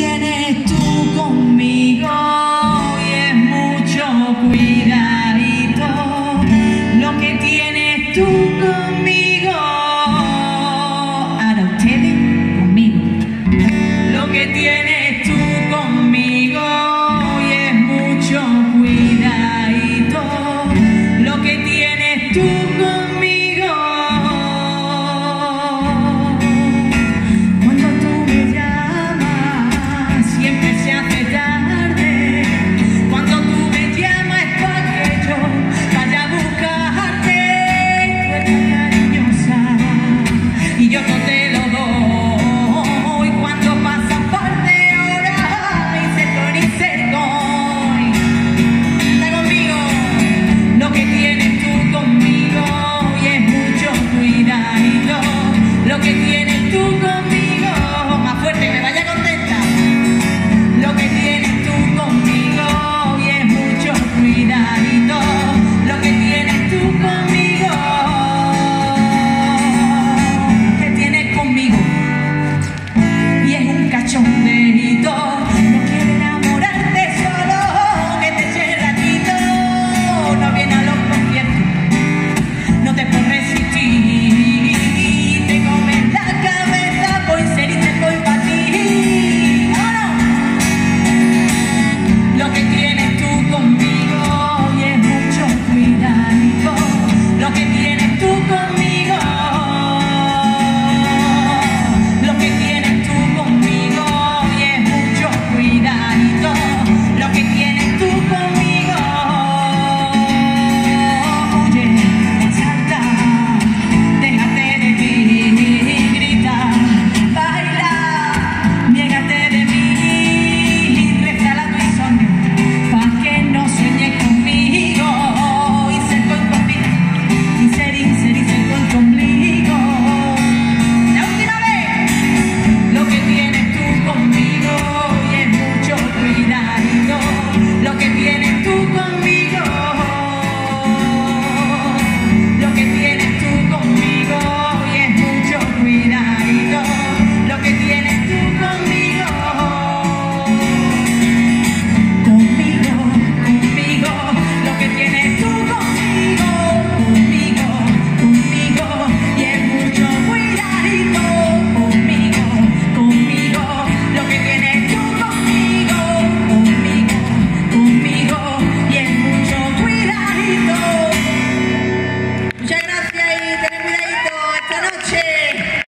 tienes tú conmigo y es mucho cuidadito lo que tienes tú conmigo. Ahora ustedes conmigo. Lo que tienes tú conmigo y es mucho cuidadito lo que tienes tú que tiene.